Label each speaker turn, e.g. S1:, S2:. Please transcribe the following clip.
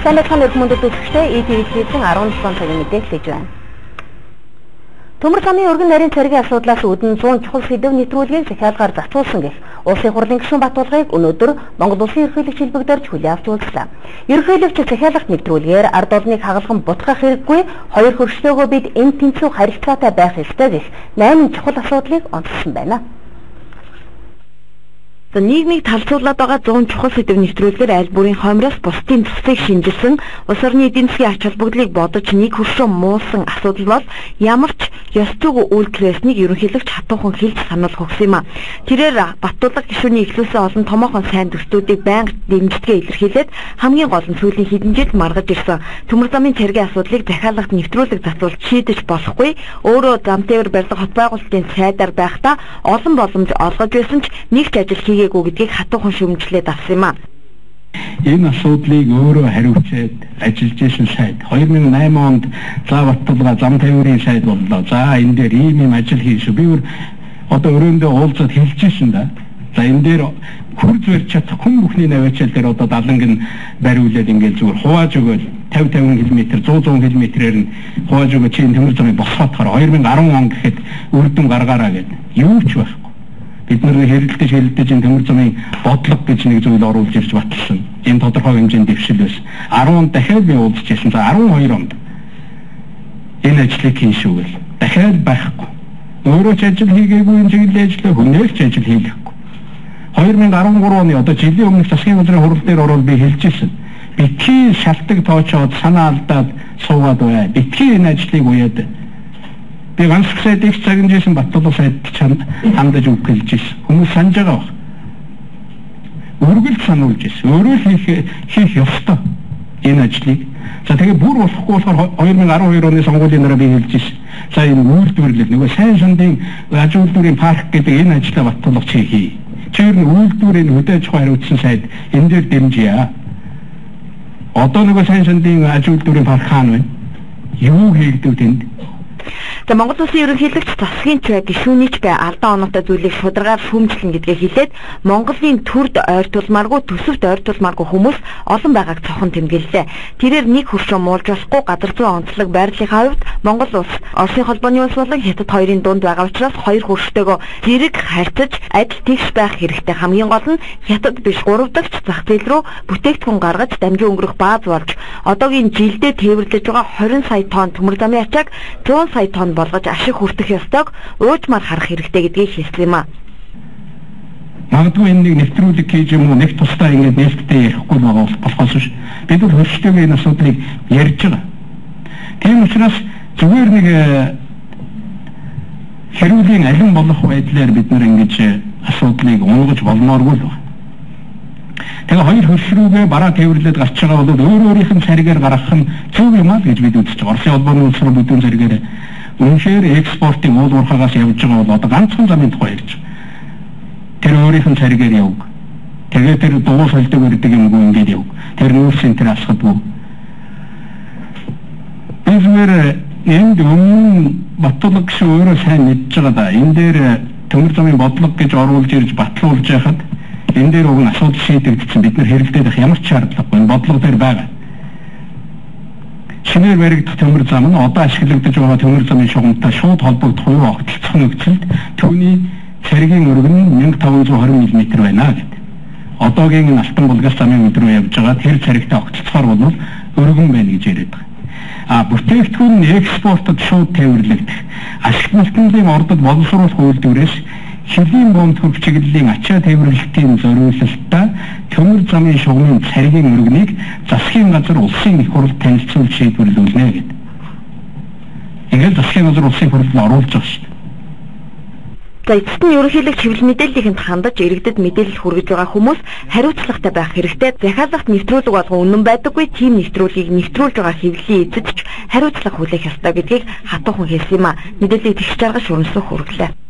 S1: Сайн байцгаана өрх мөндөд үзэгчдээ ETV телевизэн 17 цагийн мэдээлэл хийж байна. Төмөр замын өргөн нарийн цэргийн асуудлаас үүдэн 100 чухал сэдв нэвтрүүлгийг захиалгаар зохицуулсан гэх Улсын хурлын гишүүн Батулгыг өнөөдөр Монгол Улсын ерөнхийлөгч хэлбэгдэрж хүлээн авч уулзлаа. Ерөнхийлөгч захиалгах нэвтрүүлгээр ард олныг хагалган бутгах хэрэггүй хоёр хөршлөөгөө бид энэ тэнцүү харилцаатай байх ёстой гэх 8 чухал асуудлыг онцлсан байна. За нийгмийг талцуулаад байгаа 100 чухал сэдв нэвтрүүлгээр аль бүрийн хомроос бусдын төсвийг шинжилсэн улс орны эдийн засгийн ач холбогдлыг бодож нэг хөршөө муусан асуудал бол ямар ч ёс зүйн үйлдэл байсныг ерөнхийлөгч хатуухан хэлж санал өгсөн юм а. Тэрээр Баттулга гишүүний эхлүүлсэн олон томоохон сайн төслүүдийг байнга дэмждэгэ илэрхийлээд хамгийн гол нь сүүлийн хэдэн жил маргаж ирсэн төмөр замын цэргийн асуудлыг захиалгад нэвтрүүлэг затвал шийдэж болохгүй. Өөрөө зам тээвэр барилга хот байгуулалтын сайдаар байхдаа олон боломж олгож байсан ч нэг ч ажил хийгээгүй гэдгийг хатуухан шүмжлээд авсан юм а.
S2: Энэ асуудлыг өөрөө хариуцээд ажиллаж исэн сайд 2008 онд зав баталгаа зам тавирын сайд боллоо. За энэ дээр ийм юм ажил хийшүү. Би өөр одоо өрөөндөө уулзаад хэлж исэн да. За энэ дээр хурц барьж чадах хүн бүхний навчаал дээр одоо даланг нь бариулаад ингээд зүгээр хувааж өгөөл 50 50 км 100 100 км-ээр нь хувааж өгөө чинь төмөр замыг босгохоор 2010 он гэхэд үрдэн гаргаараа гэдэг. Юу ч байх бид нар хэрэлдэж хэрэлдэж энэ төмөр замын бодлого гэж нэг зүйл оруулж ирж батлсан. Энэ тодорхой хэмжээнд дэвшил байсан. 10 онд дахиад би уулзч ирсэн. За 12 онд энэ ажлыг хийн шүүгэл. Дахиад байхгүй. Өөрөө ч ажил хийгээгүй энэ чиглэлийн ажил хүнээс ч ажил хийлгэхгүй. 2013 оны одоо жилийн өмнөх засгийн газрын хурал дээр ороод би хэлж ирсэн. Битгий шалтгаан тоочоод санаа алдаад суугаад бай. Битгий энэ ажлыг уяад Би ганц сайд их цагнжсэн Баттулга сайд чанд хандаж үг хэлж ирсэн. Хүмүүс санаж байгаа баг. Өргөл сануулж ирсэн. Өөрөө хийх хийх ёстой энэ ажлыг. За тэгээ бүр болохгүй болохоор 2012 оны сонгуулийн дараа би хэлж ирсэн. За энэ үйлдвэрлэл нөгөө сайн сандын аж үйлдвэрийн парк гэдэг энэ ажлаа Баттулга чи хий. Тэр үйлдвэрийн хөдөө аж ахуйн хариуцсан сайд энэ дээр дэмжийа. Одоо нөгөө сайн сандын аж үйлдвэрийн парк хаана вэ? Юу хийгдэв тэнд?
S1: За Монгол Улсын ерөнхийлөгч засгийн чэ гишүүнийч бай алдаа оноотой зүйлийг шударгаар шүүмжлэн гэдгээ хэлээд Монголын төрд ойртуулмааргүй төсөвт ойртуулмааргүй хүмүүс олон байгааг цохон тэмдэглэлээ. Тэрээр нэг хөршөө муулж болохгүй газар зүйн онцлог байрлалын хувьд Монгол улс Оросын холбооны улс болон Хятад хоёрын дунд байгаа учраас хоёр хөрштэйгөө зэрэг харьцаж адил тэгш байх хэрэгтэй. Хамгийн гол нь Хятад биш 3 дахь зах зээл рүү бүтээгдэхүүн гаргаж дамжин өнгөрөх бааз болж одоогийн жилдээ тээвэрлэж байгаа 20 сая тонн төмөр замын ачааг 100 сая тонн болгож ашиг хүртэх ёстойг уужмаар харах хэрэгтэй гэдгийг хэлсэн юм а.
S2: Магадгүй энэ нэг нэвтрүүлэг хийж юм уу нэг тусдаа ингэж нээлттэй ярихгүй байгаа болохоос биш. Бид бол хөрштэйгээ энэ асуудлыг ярьж байгаа. Тийм учраас зүгээр нэг э, хэрүүлийн алин болох байдлаар бид нар ингэж э, асуудлыг унгаж болмооргүй л байна. Тэгээ хоёр хөрш рүүгээ бараа тээвэрлээд гарч байгаа бол өөр өөрийнх нь царигаар гаргах нь зөв юм аа гэж бид үзэж байгаа. Оросын холбооны улс руу бүдүүн царигаар үнэхээр экспортын уул уурхаагаас явж байгаа бол одоо ганцхан замын тухай ярьж байгаа. Тэр өөрийнх нь царигаар явг. Тэгээ тэр дуу солидог өрдөг юмгүй ингээд явг. Тэр нүүрсийн тэр асхадгүй. Эсвэл энд өмнө Батулга гэсэн өөрөө сайн мэдж байгаа да. Энэ дээр төмөр замын бодлого гэж оруулж ирж батлуулж яхад энэ дээр уг асуудал шийдэгдсэн бид нар хэрэглээд байх ямар ч шаардлагагүй. Бодлого дээр байгаа шинээр баригдах төмөр зам нь одоо ашиглагдаж байгаа төмөр замын шугамтай шууд холбогдох уу огтлцох нөхцөлд түүний цэргийн өргөн 1520 мм байна гэдэг. Одоогийн энэ алтан булгас замын өдрөө явж байгаа тэр цэрэгтэй огтлцохоор бол өргөн байна гэж яриад байгаа. А бүтээгдэхүүн нь экспортод шууд тээвэрлэгдэх ашиглалтын ордод боловсруулах үйлдвэрээс шилийн бомб төр чиглэлийн ачаа тээвэрлэлтийн зориулалтаа төмөр замын шугамын царгийн өргөнийг засгийн газар улсын их хурл танилцуулж шийдвэрлүүлнэ гэдэг. Ингээд засгийн газар улсын хурлд оруулж байгаа шүү дээ.
S1: За эцэст нь ерөнхийлөгч хэвлэл мэдээллийнхэнд хандаж иргэдэд мэдээлэл хүргэж байгаа хүмүүс хариуцлагатай байх хэрэгтэй. Захиалгат нэвтрүүлэг болгон үнэн байдаггүй тийм нэвтрүүлгийг нэвтрүүлж байгаа хэвлэлийн эцэд ч хариуцлага хүлээх ёстой гэдгийг хатуухан хэлсэн юм а. Мэдээллийг тэгш жаргаж өрнөсөх хүргэлээ.